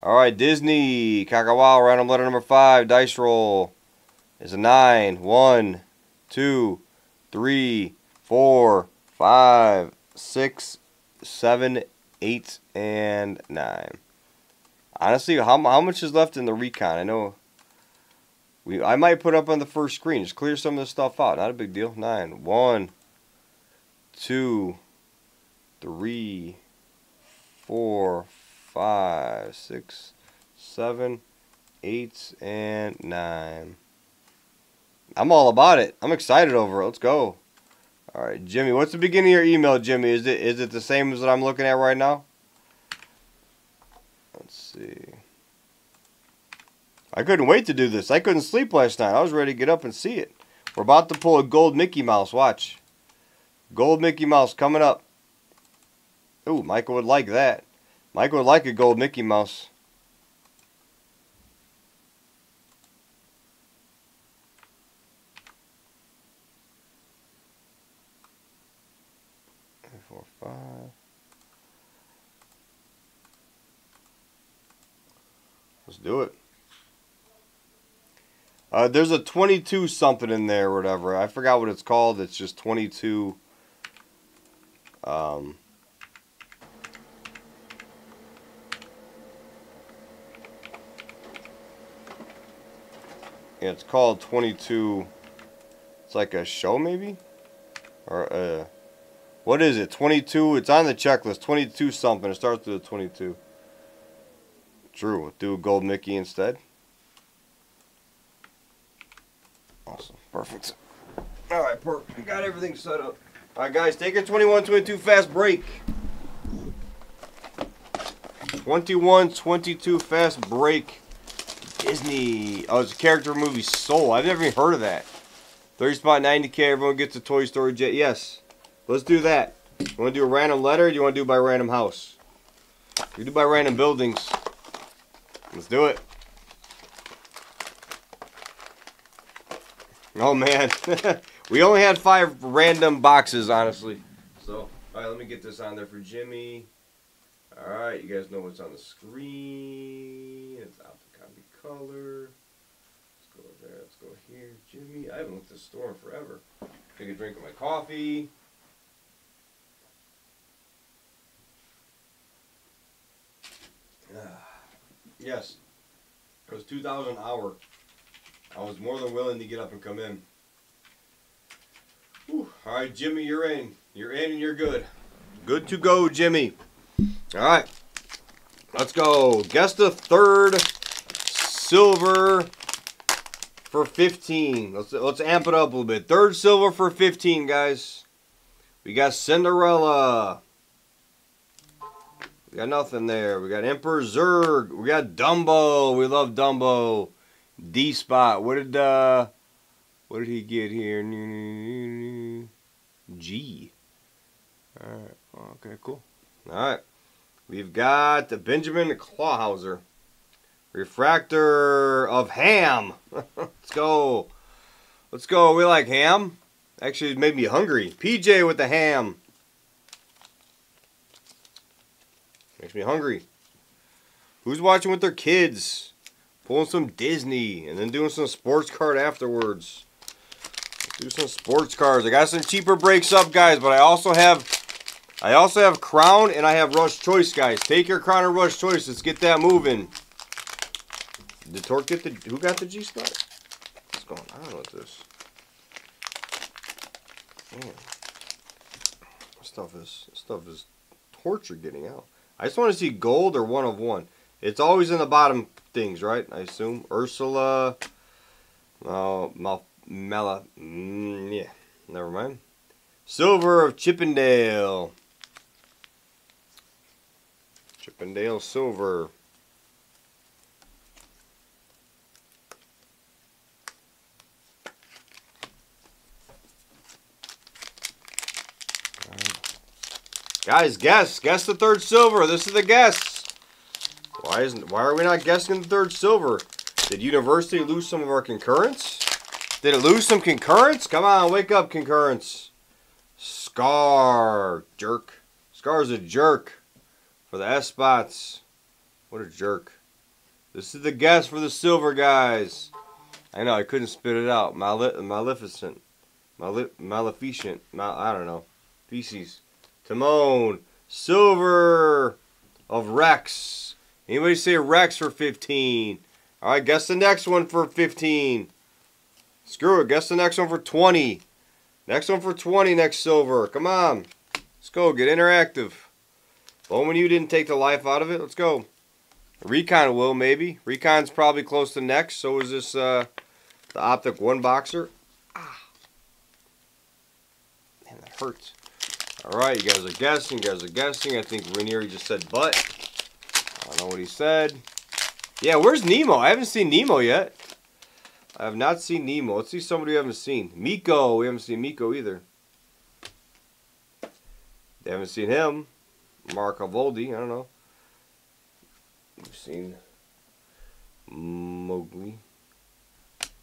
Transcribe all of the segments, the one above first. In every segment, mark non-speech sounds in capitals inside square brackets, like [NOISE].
All right, Disney, Kakawow, random letter number five, dice roll is a nine. One, two, three, four, five, six, seven, eight, and nine. Honestly, how, how much is left in the recon? I know we I might put up on the first screen. Just clear some of this stuff out. Not a big deal. Nine. One, two, three, four, five, six, seven, eight, and nine. I'm all about it. I'm excited over it. Let's go. All right, Jimmy. What's the beginning of your email, Jimmy? Is it is it the same as what I'm looking at right now? Let's see. I couldn't wait to do this. I couldn't sleep last night. I was ready to get up and see it. We're about to pull a gold Mickey Mouse. Watch. Gold Mickey Mouse coming up. Ooh, Michael would like that. Michael would like a gold Mickey Mouse. Three, four, five. Let's do it. Uh, there's a 22 something in there whatever. I forgot what it's called. It's just 22. Um, yeah, it's called 22. It's like a show maybe? Or uh, what is it? 22. It's on the checklist. 22 something. It starts with a 22. True. Do a gold Mickey instead. Awesome. Perfect. All right, perfect. We got everything set up. All right, guys, take a 21-22 fast break. 21-22 fast break. Disney. Oh, it's a character movie Soul. I've never even heard of that. 30 spot 90k. Everyone gets a Toy Story jet. Yes. Let's do that. You want to do a random letter do you want to do by random house? You do by random buildings. Let's do it. Oh man, [LAUGHS] we only had five random boxes, honestly. So, all right, let me get this on there for Jimmy. All right, you guys know what's on the screen. It's out color. Let's go there. Let's go here, Jimmy. I haven't looked at the store in forever. Take a drink of my coffee. Ah, yes, it was 2,000 an hour. I was more than willing to get up and come in. Whew. All right, Jimmy, you're in. You're in and you're good. Good to go, Jimmy. All right, let's go. Guess the third silver for 15. Let's let's amp it up a little bit. Third silver for 15, guys. We got Cinderella. We got nothing there. We got Emperor Zurg. We got Dumbo. We love Dumbo. D spot. What did uh what did he get here? G. Alright. Okay, cool. Alright. We've got the Benjamin Clawhauser. Refractor of ham. [LAUGHS] Let's go. Let's go. We like ham. Actually, it made me hungry. PJ with the ham. Makes me hungry. Who's watching with their kids? Pulling some Disney and then doing some sports card afterwards. do some sports cards. I got some cheaper breaks up, guys, but I also have I also have Crown and I have Rush Choice, guys. Take your Crown and Rush Choice. Let's get that moving. Did Torque get the who got the G spot? What's going on with this? Man. Stuff is stuff is torture getting out. I just want to see gold or one of one. It's always in the bottom things, right? I assume. Ursula. Oh, Mal. Mm, yeah. Never mind. Silver of Chip 'n Dale. Chippendale Silver. Guys, guess. Guess the third silver. This is the guess. Why isn't why are we not guessing the third silver? Did University lose some of our concurrence? Did it lose some concurrence? Come on, wake up, concurrence. Scar. Jerk. Scar's a jerk. For the S spots. What a jerk. This is the guess for the silver guys. I know I couldn't spit it out. Male maleficent, Male maleficent. Mal I don't know. Feces. Timon. Silver of Rex. Anybody say Rex for 15? All right, guess the next one for 15. Screw it. Guess the next one for 20. Next one for 20, next silver. Come on. Let's go. Get interactive. Bowman, you didn't take the life out of it. Let's go. Recon will, maybe. Recon's probably close to next. So is this uh, the Optic One Boxer. Ah. Man, that hurts. Alright, you guys are guessing. You guys are guessing. I think Ranieri just said but. I don't know what he said. Yeah, where's Nemo? I haven't seen Nemo yet. I have not seen Nemo. Let's see somebody we haven't seen. Miko. We haven't seen Miko either. They haven't seen him. Mark Voldi. I don't know. We've seen Mowgli.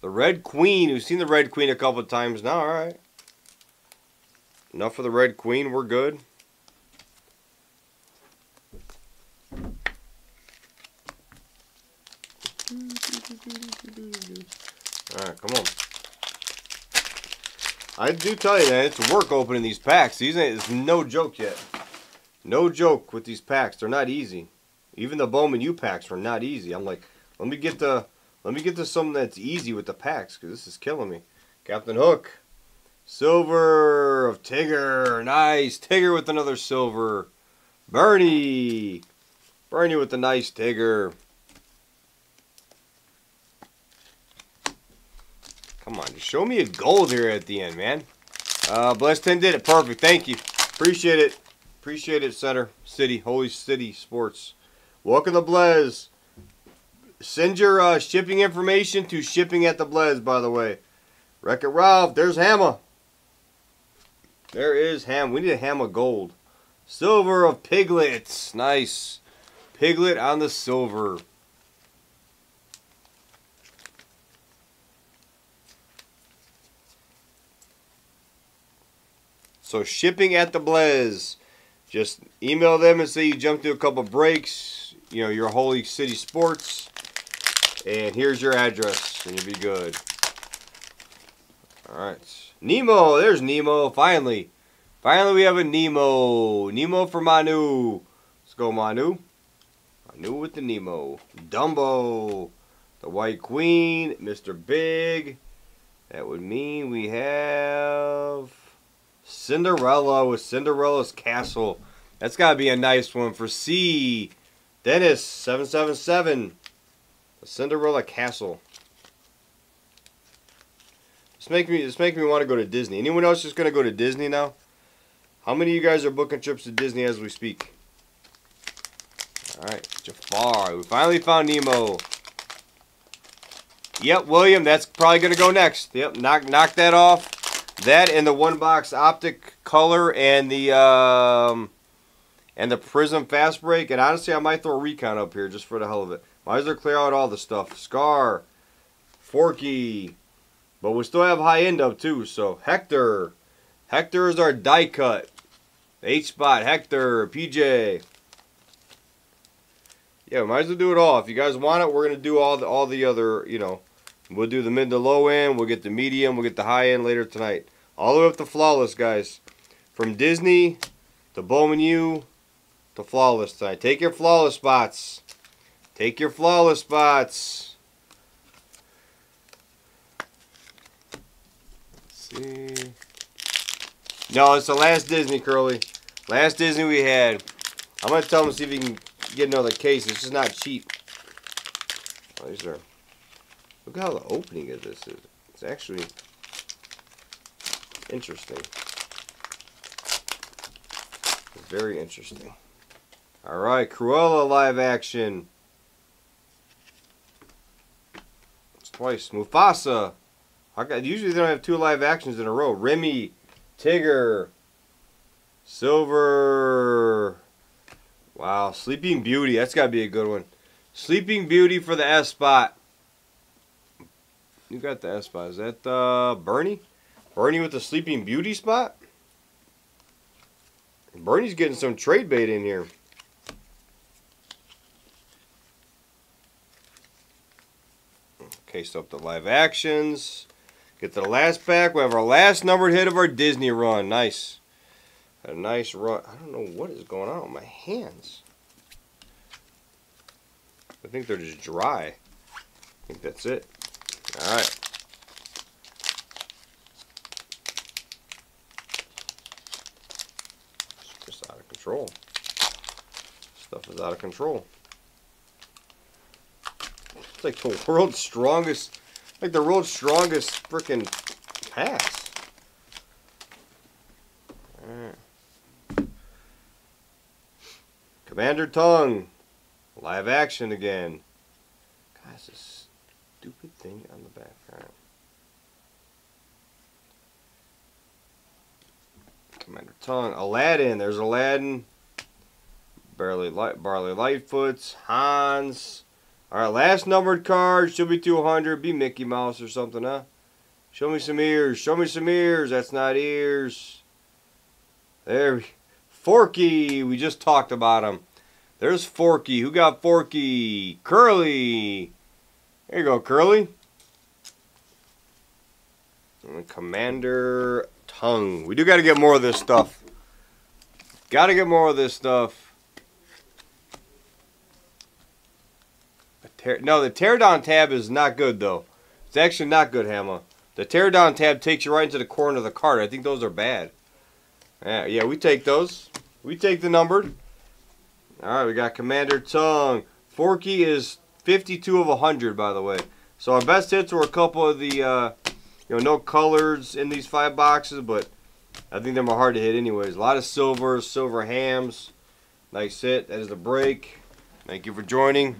The Red Queen. We've seen the Red Queen a couple of times now. All right. Enough for the Red Queen. We're good. Alright, come on. I do tell you, that it's work opening these packs. These ain't, it's no joke yet. No joke with these packs. They're not easy. Even the Bowman U packs were not easy. I'm like, let me get the, let me get to something that's easy with the packs, because this is killing me. Captain Hook. Silver of Tigger. Nice. Tigger with another silver. Bernie. Bernie with the nice Tigger. Come on, just show me a gold here at the end, man. Uh, Bless 10 did it. Perfect. Thank you. Appreciate it. Appreciate it, Center City, Holy City Sports. Welcome to Blez. Send your uh, shipping information to shipping at the Blez, by the way. Wreck It Ralph. There's Hammer. There is Ham. We need a Ham of gold. Silver of Piglets. Nice. Piglet on the silver. So shipping at the Blez. Just email them and say you jumped through a couple breaks. You know, your Holy City Sports. And here's your address. And you'll be good. Alright. Nemo. There's Nemo. Finally. Finally we have a Nemo. Nemo for Manu. Let's go Manu. Manu with the Nemo. Dumbo. The White Queen. Mr. Big. That would mean we have... Cinderella with Cinderella's Castle. That's got to be a nice one for C. Dennis, 777. The Cinderella Castle. It's making me, it's making me want to go to Disney. Anyone else just to go to Disney now? How many of you guys are booking trips to Disney as we speak? Alright, Jafar. We finally found Nemo. Yep, William, that's probably to go next. Yep, knock, knock that off. That and the one box optic color and the um, and the prism fast break. And honestly, I might throw a recon up here just for the hell of it. Might as well clear out all the stuff. Scar, Forky, but we still have high end up too. So Hector, Hector is our die cut. H spot Hector PJ. Yeah, we might as well do it all. If you guys want it, we're gonna do all the all the other you know We'll do the mid to low end. We'll get the medium. We'll get the high end later tonight. All the way up to Flawless, guys. From Disney to Bowman U to Flawless tonight. Take your Flawless spots. Take your Flawless spots. See. No, it's the last Disney, Curly. Last Disney we had. I'm going to tell them see if he can get another case. It's just not cheap. Oh, these are Look how the opening of this is. It's actually interesting. It's very interesting. Alright, Cruella live action. It's twice. Mufasa. Usually they don't have two live actions in a row. Remy, Tigger, Silver. Wow, Sleeping Beauty. That's got to be a good one. Sleeping Beauty for the S spot. You got the S spot. Is that uh, Bernie? Bernie with the Sleeping Beauty spot? Bernie's getting some trade bait in here. Case up the live actions. Get to the last pack. We have our last numbered hit of our Disney run. Nice. A nice run. I don't know what is going on with my hands. I think they're just dry. I think that's it. Alright. Just out of control. Stuff is out of control. It's like the world's strongest, like the world's strongest freaking pass. Commander Tongue, live action again. Guys, this stupid thing on the background. Commander Tongue, Aladdin. There's Aladdin. Barley Light, Barley Lightfoots, Hans. All right, last numbered card should be 200. Be Mickey Mouse or something, huh? Show me some ears. Show me some ears. That's not ears. There. Forky. We just talked about him. There's Forky. Who got Forky? Curly. There you go, Curly. And Commander Tongue. We do got to get more of this stuff. Got to get more of this stuff. Tear, no, the teardown tab is not good, though. It's actually not good, Hamma. The teardown tab takes you right into the corner of the card. I think those are bad. Yeah, yeah, we take those. We take the numbered. All right, we got Commander Tongue. Forky is 52 of 100, by the way. So our best hits were a couple of the, uh, you know, no colors in these five boxes, but I think they're hard to hit anyways. A lot of silvers, silver hams. Nice hit. That is the break. Thank you for joining.